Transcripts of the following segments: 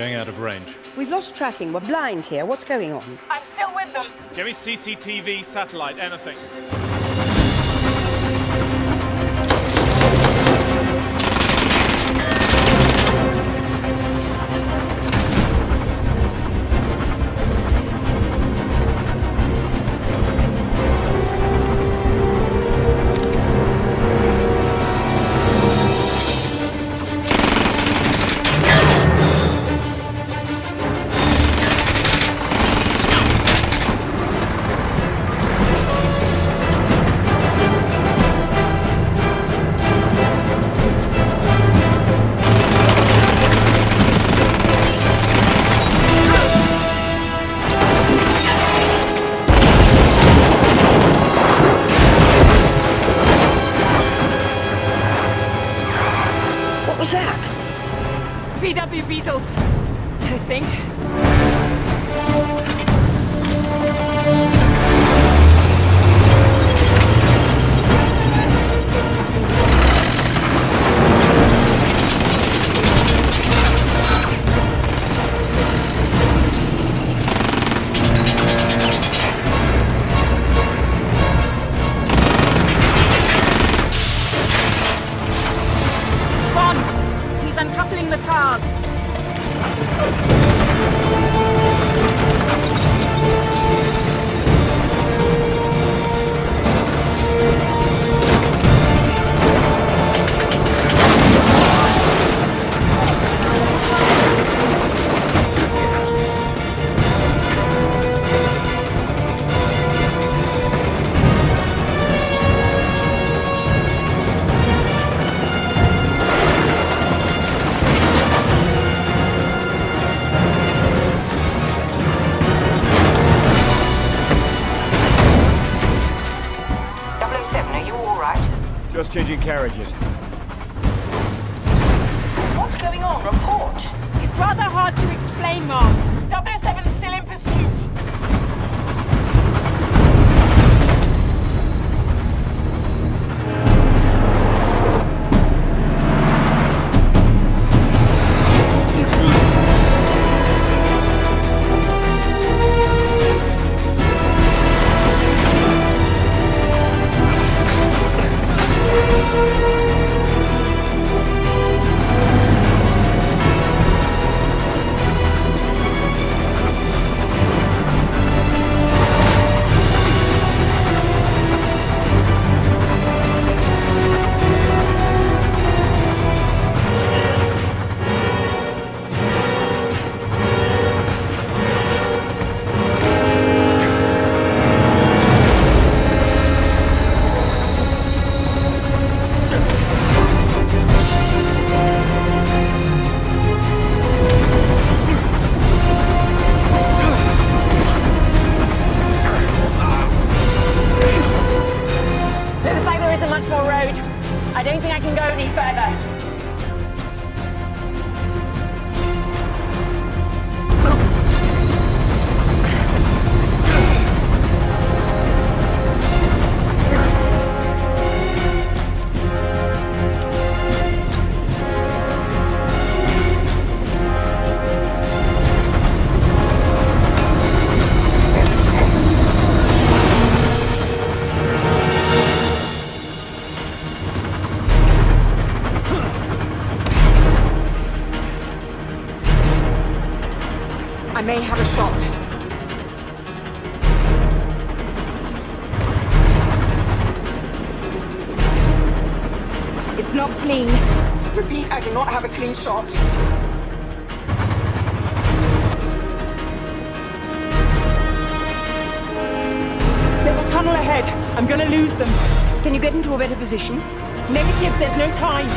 of range. We've lost tracking. We're blind here. What's going on? I'm still with them. Give me CCTV, satellite, anything. Was that? VW Beetles, I think. The cars. All right? Just changing carriages. What's going on? Report. It's rather hard to explain, Mom. 007's I may have a shot. It's not clean. Repeat, I do not have a clean shot. There's a tunnel ahead. I'm gonna lose them. Can you get into a better position? Negative, there's no time.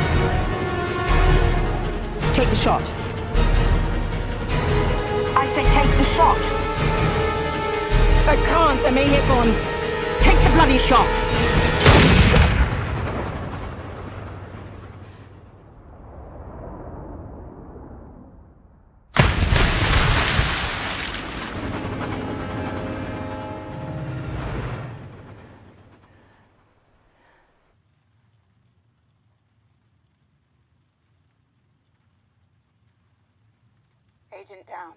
Take the shot. I said take the shot. I can't, I mean it, Bond. Take the bloody shot. Agent down.